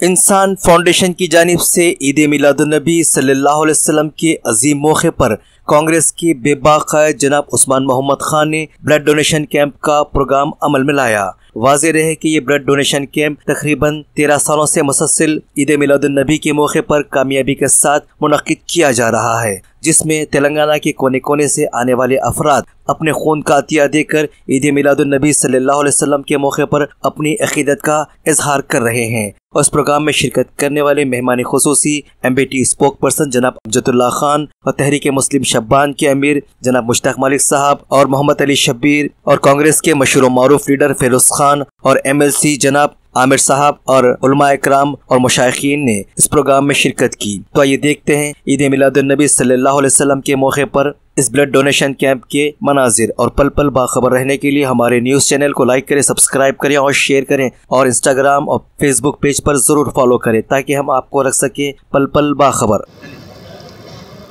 इंसान फाउंडेशन की जानब से ईद मिलादुलनबी सल्लल्लाहु अलैहि वसल्लम के अजीम मौके पर कांग्रेस के बेबाक जनाब उस्मान मोहम्मद खान ने ब्लड डोनेशन कैंप का प्रोग्राम अमल में लाया। वाज रहे कि ये ब्लड डोनेशन कैंप तकरीबन तेरह सालों से मुसलसिल ईद मिलादुलनबी के मौके पर कामयाबी के साथ मुनद किया जा रहा है, जिसमें तेलंगाना के कोने कोने से आने वाले अफराद अपने खून का अतिया देकर ईद मिलादुलनबी सल्लल्लाहु अलैहि वसल्लम के मौके पर अपनी अकीदत का इजहार कर रहे हैं। इस प्रोग्राम में शिरकत करने वाले मेहमान खसूसी M B T spokesperson जनाब अमजदुल्ला खान और तहरीक मुस्लिम शब्बान के अमीर, जनाब मुश्ताक मलिक साहब और मोहम्मद अली शब्बीर और कांग्रेस के मशहूर मरूफ लीडर फेरोज खान और एम एल सी जनाब आमिर साहब और इकराम और मुशाइन ने इस प्रोग्राम में शिरकत की। तो आइए देखते हैं ईद मिलादुलनबी सल्लल्लाहु अलैहि वसल्लम के मौके पर इस ब्लड डोनेशन कैंप के मनाजिर और पल पल बाखबर रहने के लिए हमारे न्यूज़ चैनल को लाइक करें, सब्सक्राइब करें और शेयर करें और इंस्टाग्राम और फेसबुक पेज पर ज़रूर फॉलो करें ताकि हम आपको रख सकें पल पल बाखबर।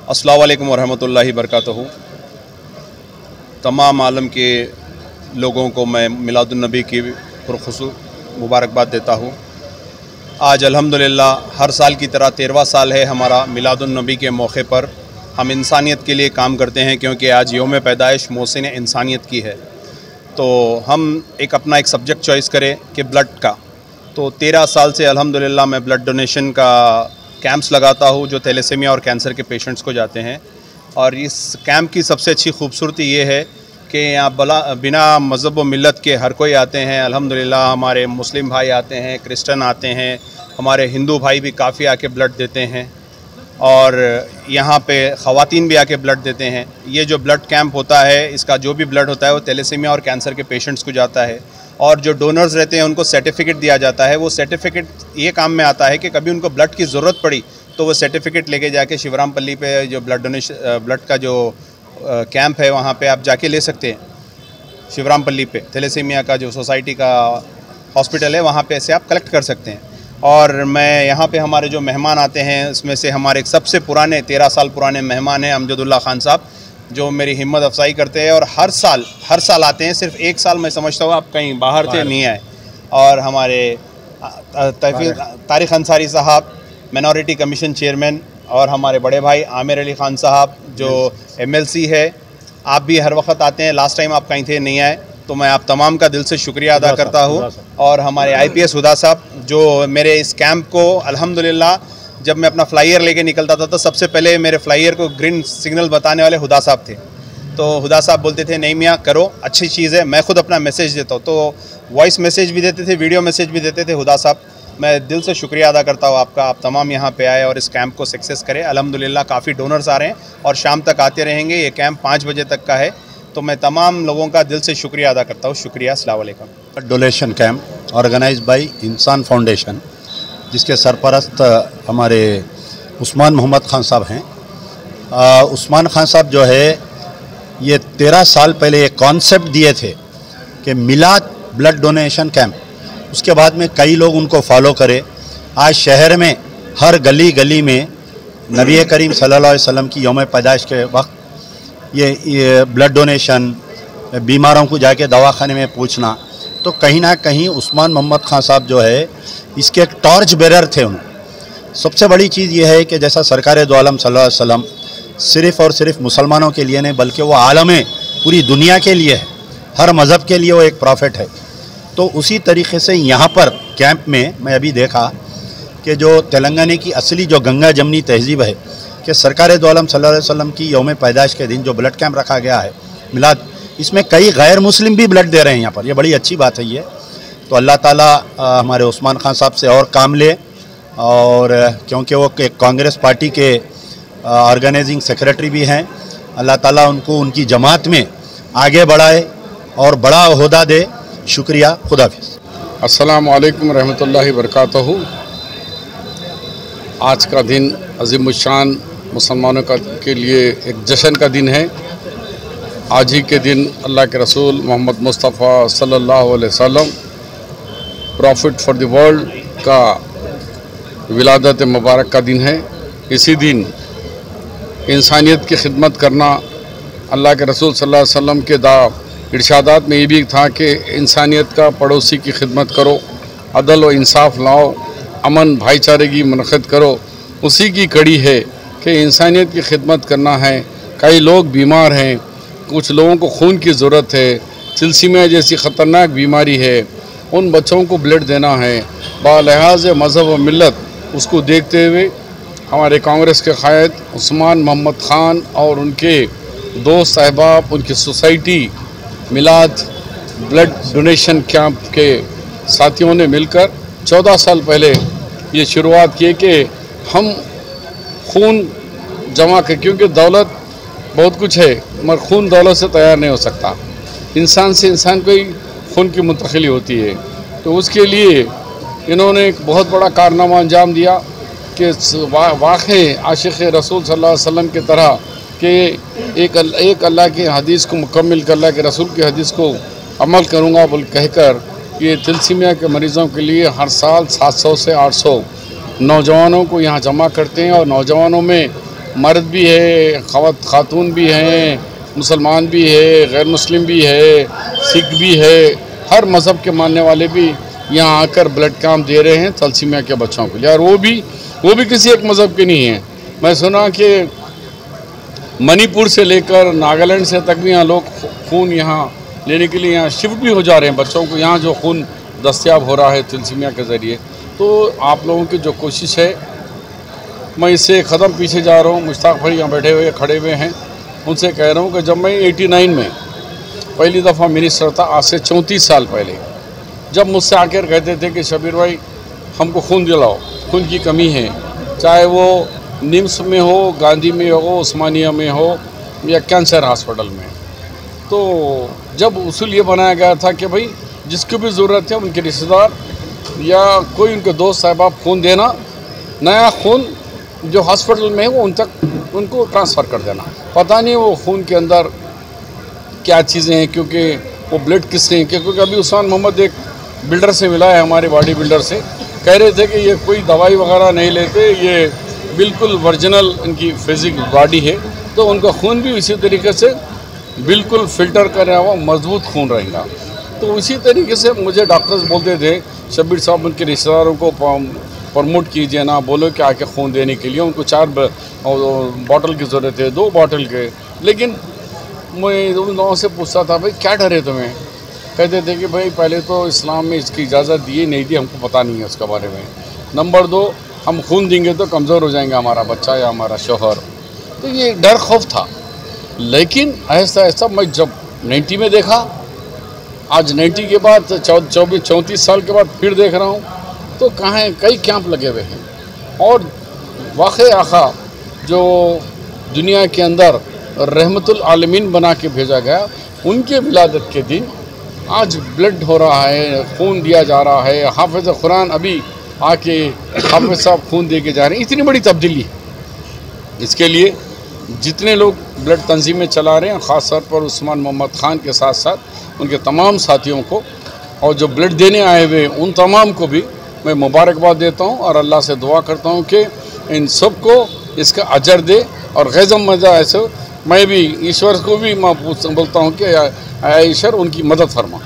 अस्सलाम वालेकुम वरहमतुल्लाहि वरकatuh तमाम आलम के लोगों को मैं मिलादुलनबी की पुरखसू मुबारकबाद देता हूँ। आज अल्हम्दुलिल्लाह हर साल की तरह तेरवा साल है हमारा मिलादुलनबी के मौके पर। हम इंसानियत के लिए काम करते हैं क्योंकि आज योम पैदाइश मोहसिन इंसानियत की है। तो हम एक अपना एक सब्जेक्ट चॉइस करें कि ब्लड का। तो तेरह साल से अल्हम्दुलिल्लाह मैं ब्लड डोनेशन का कैंप्स लगाता हूँ, जो तेलेसेमिया और कैंसर के पेशेंट्स को जाते हैं। और इस कैंप की सबसे अच्छी खूबसूरती ये है कि यहाँ बला, बिना मज़हब व मिलत के हर कोई आते हैं। अल्हम्दुलिल्लाह, हमारे मुस्लिम भाई आते हैं क्रिश्चन आते हैं, हमारे हिंदू भाई भी काफ़ी आके ब्लड देते हैं। और यहाँ पे ख़वातीन भी आके ब्लड देते हैं। ये जो ब्लड कैंप होता है, इसका जो भी ब्लड होता है, वो तेलेसीमिया और कैंसर के पेशेंट्स को जाता है। और जो डोनर्स रहते हैं, उनको सर्टिफिकेट दिया जाता है। वो सर्टिफिकेट ये काम में आता है कि कभी उनको ब्लड की ज़रूरत पड़ी तो वो सर्टिफिकेट लेके जाके शिवराम पल्ली पे जो ब्लड डोनेशन ब्लड का जो कैंप है, वहाँ पे आप जाके ले सकते हैं। शिवराम पल्ली पे, थेलेसीमिया का जो सोसाइटी का हॉस्पिटल है, वहाँ पे से आप कलेक्ट कर सकते हैं। और मैं यहाँ पे हमारे जो मेहमान आते हैं, उसमें से हमारे सबसे पुराने, तेरह साल पुराने मेहमान हैं, अमजदुल्ला खान साहब। जो मेरी हिम्मत अफसाई करते हैं और हर साल हर साल आते हैं। सिर्फ़ एक साल मैं समझता हूँ आप कहीं बाहर थे नहीं आए। और हमारे तारिक अंसारी साहब मिनॉरिटी कमीशन चेयरमैन और हमारे बड़े भाई आमिर अली ख़ान साहब जो एमएलसी है। आप भी हर वक्त आते हैं। लास्ट टाइम आप कहीं थे नहीं आए। तो मैं आप तमाम का दिल से शुक्रिया अदा करता हूँ। और हमारे आईपीएस हुदा साहब जो मेरे इस कैंप को अल्हम्दुलिल्लाह जब मैं अपना फ्लाइयर लेके निकलता था तो सबसे पहले मेरे फ्लाइयर को ग्रीन सिग्नल बताने वाले हुदा साहब थे। तो हुदा साहब बोलते थे, नहीं मियाँ, करो, अच्छी चीज़ है, मैं खुद अपना मैसेज देता हूँ। तो वॉइस मैसेज भी देते थे वीडियो मैसेज भी देते थे हुदा साहब। मैं दिल से शुक्रिया अदा करता हूँ आपका, आप तमाम यहाँ पे आए और इस कैंप को सक्सेस करें। अल्हम्दुलिल्लाह, काफ़ी डोनर्स आ रहे हैं और शाम तक आते रहेंगे। ये कैंप पाँच बजे तक का है। तो मैं तमाम लोगों का दिल से शुक्रिया अदा करता हूँ। शुक्रिया अल्लाम donation camp organise by Insaan foundation जिसके सरपरस्त हमारे उस्मान मोहम्मद खान साहब हैं। उस्मान खान साहब जो है ये तेरह साल पहले एक कॉन्सेप्ट दिए थे कि मिलाद ब्लड डोनेशन कैंप उसके बाद में कई लोग उनको फॉलो करें। आज शहर में हर गली गली में नबी करीम सल्लल्लाहु अलैहि वसल्लम की योम पैदाइश के वक्त ये, ये ब्लड डोनेशन बीमारों को जाके दवाखाने में पूछना। तो कहीं ना कहीं उस्मान मोहम्मद खान साहब जो है इसके एक टॉर्च बेरर थे उन्होंने सबसे बड़ी चीज़ ये है कि जैसा सरकार दो आलम सिर्फ़ और सिर्फ़ मुसलमानों के लिए नहीं, बल्कि वो आलम पूरी दुनिया के लिए है, हर मज़हब के लिए वो एक प्रॉफिट है। तो उसी तरीके से यहाँ पर कैंप में मैं अभी देखा कि जो तेलंगाना की असली जो गंगा जमनी तहजीब है, कि सरकार दोलम वसल्लम की योम पैदाइश के दिन जो ब्लड कैंप रखा गया है, मिलाद, इसमें कई गैर मुस्लिम भी ब्लड दे रहे हैं यहाँ पर। यह बड़ी अच्छी बात है ये। तो अल्लाह ताला हमारे उस्मान खान साहब से और काम ले और क्योंकि वो एक कांग्रेस पार्टी के ऑर्गेनाइजिंग सेक्रेटरी भी हैं, अल्लाह ताला उनको, उनकी जमात में आगे बढ़ाए और बड़ा अहदा दे। शुक्रिया खुदाफिज असलकम रहमतुल्लाहि वरकatuh आज का दिन अजीम मुसलमानों का, के लिए एक जश्न का दिन है। आज ही के दिन अल्लाह के रसूल मोहम्मद मुस्तफ़ा सल्लल्लाहु अलैहि वसल्लम प्रॉफिट फॉर द वर्ल्ड का विलादत मुबारक का दिन है। इसी दिन इंसानियत की खिदमत करना अल्लाह के रसूल सल्लल्लाहु अलैहि वसल्लम के दा इर्शादात में ये भी था कि इंसानियत का पड़ोसी की खिदमत करो, अदल व इंसाफ लाओ, अमन भाईचारे की मनखद करो। उसी की कड़ी है कि इंसानियत की खिदमत करना है। कई लोग बीमार हैं, कुछ लोगों को खून की ज़रूरत है सिलसिमिया जैसी ख़तरनाक बीमारी है। उन बच्चों को ब्लड देना है। बालिहाज मज़हब व मिलत उसको देखते हुए हमारे कांग्रेस के कायद उस्मान मोहम्मद ख़ान और उनके दोस्त अहबाब उनकी सोसाइटी, मिलाद ब्लड डोनेशन कैंप के साथियों ने मिलकर 14 साल पहले ये शुरुआत की कि हम खून जमा कर, क्योंकि दौलत बहुत कुछ है, मगर खून दौलत से तैयार नहीं हो सकता। इंसान से इंसान को ही खून की मुंतकली होती है। तो उसके लिए इन्होंने एक बहुत बड़ा कारनामा अंजाम दिया कि वाक़ आशिक रसूल सल्लल्लाहु अलैहि वसल्लम की तरह कि एक एक अल्लाह की हदीस को मुकम्मल कर, अल्लाह के रसूल की हदीस को अमल करूँगा बोल कहकर ये तिलसीमिया के मरीज़ों के लिए हर साल 700 से 800 नौजवानों को यहाँ जमा करते हैं और नौजवानों में मर्द भी है खवत खातून भी हैं, मुसलमान भी है गैर मुस्लिम भी है, सिख भी है। हर मज़हब के मानने वाले भी यहाँ आकर ब्लड कैंप दे रहे हैं, तलसीमिया के बच्चों के लिए। और वो भी वो भी किसी एक मज़हब के नहीं हैं। मैं सुना कि मणिपुर से लेकर नागालैंड से तक भी यहाँ लोग खून यहाँ लेने के लिए यहाँ शिफ्ट भी हो जा रहे हैं। बच्चों को यहाँ जो खून दस्तियाब हो रहा है तिलसीमिया के ज़रिए। तो आप लोगों की जो कोशिश है, मैं इससे ख़दम पीछे जा रहा हूँ। मुश्ताक भाई यहाँ बैठे हुए, खड़े हुए हैं। उनसे कह रहा हूँ कि जब मैं 89 में पहली दफ़ा मिनिस्टर था आज से चौंतीस साल पहले। जब मुझसे आकर कहते थे कि शबीर भाई, हमको खून दिलाओ खून की कमी है। चाहे वो निम्स में हो, गांधी में हो, उस्मानिया में हो, या कैंसर हॉस्पिटल में। तो जब उसूल ये बनाया गया था कि भाई, जिसको भी ज़रूरत है, उनके रिश्तेदार या कोई उनके दोस्त साहब, आप खून देना, नया खून जो हॉस्पिटल में है, वो उन तक, उनको ट्रांसफ़र कर देना। पता नहीं वो खून के अंदर क्या चीज़ें हैं, क्योंकि वो ब्लड किसके हैं? क्योंकि अभी उस्मान मोहम्मद एक बिल्डर से मिला है, हमारे बॉडी बिल्डर से। कह रहे थे कि ये कोई दवाई वगैरह नहीं लेते, ये बिल्कुल वर्जिनल इनकी फिजिक बॉडी है। तो उनका खून भी इसी तरीके से बिल्कुल फ़िल्टर कर हुआ, मज़बूत खून रहेगा। तो इसी तरीके से मुझे डॉक्टर्स बोलते थे, शब्बीर साहब, उनके रिश्तेदारों को प्रमोट कीजिए ना, बोलो कि आके खून देने के लिए उनको चार बॉटल की ज़रूरत है, दो बॉटल के। लेकिन मैं उन लोगों से पूछता था, भाई, क्या डरे तुम्हें? कहते थे कि, भाई, पहले तो इस्लाम में इसकी इजाज़त दी नहीं दी, हमको पता नहीं है उसके बारे में। नंबर दो, हम खून देंगे तो कमज़ोर हो जाएँगे हमारा बच्चा या हमारा शोहर। तो ये डर खौफ था। लेकिन ऐसा ऐसा मैं जब नाइन्टी में देखा, आज नाइन्टी के बाद चौबीस, चौंतीस साल के बाद फिर देख रहा हूँ तो कहाँ कई कैंप लगे हुए हैं। और वाक़ आखा, जो दुनिया के अंदर रहमतुल आलमीन बना के भेजा गया। उनके विलादत के दिन आज ब्लड हो रहा है, खून दिया जा रहा है। हाफिज़ कुरान अभी आके हाफिज साहब खून दे के जा रहे हैं। इतनी बड़ी तब्दीली। इसके लिए जितने लोग ब्लड तंजीमें चला रहे हैं, ख़ास तौर पर उस्मान मोहम्मद ख़ान के साथ साथ उनके तमाम साथियों को, और जो ब्लड देने आए हुए उन तमाम को भी मैं मुबारकबाद देता हूँ और अल्लाह से दुआ करता हूँ कि इन सबको इसका अजर दे और गैज़म मज़ा ऐसे मैं भी ईश्वर को भी मैं बोलता हूँ कि ईश्वर उनकी मदद फरमा।